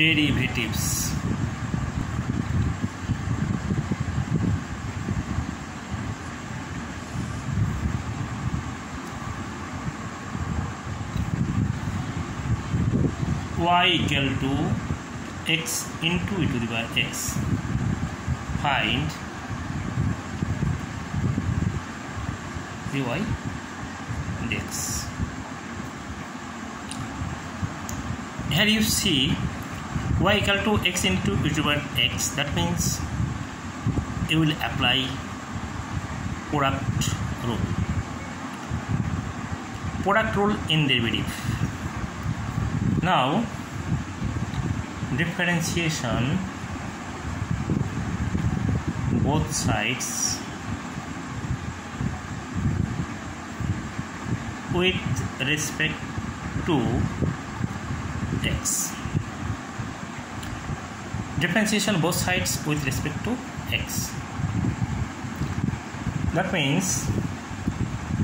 derivatives y equal to x e to the power x find dy dx here you see y equal to x into e to x. That means you will apply product rule. Product rule in derivative. Now differentiation both sides with respect to x differentiation both sides with respect to x. That means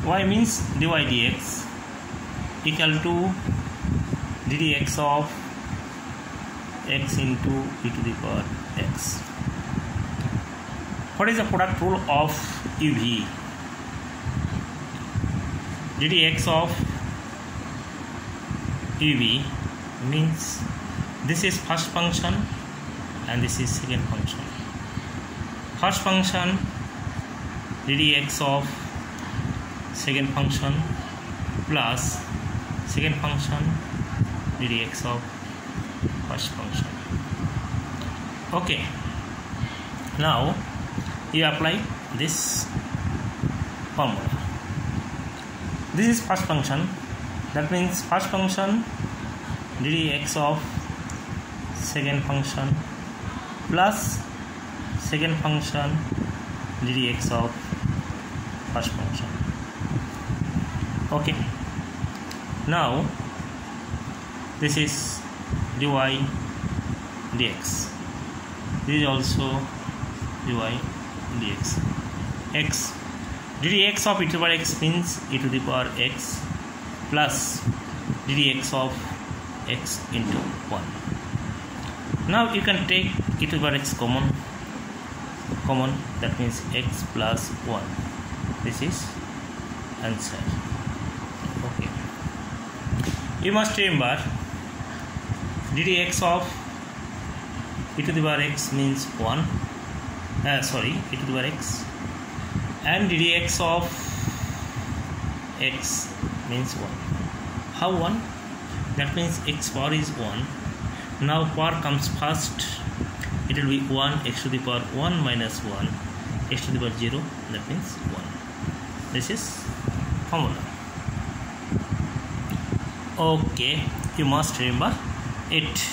y means dy dx equal to ddx of x into e to the power x. What is the product rule of uv ddx of uv means this is first function and this is second function. First function ddx of second function plus second function ddx of first function. Okay. Now you apply this formula. This is first function. That means first function ddx of second function plus second function ddx of first function. Okay. Now this is dy dx. This is also dy dx. X. Ddx of e to the power x means e to the power x plus ddx of x into 1 now you can take e to the power x common common that means x plus 1 this is answer. Okay. You must remember ddx of e to the power x means 1 uh, sorry e to the power x and ddx of x means 1 how 1 that means x power is 1 now power comes first. It will be 1 x to the power 1 minus 1 x to the power 0 that means 1 this is formula. Okay you must remember it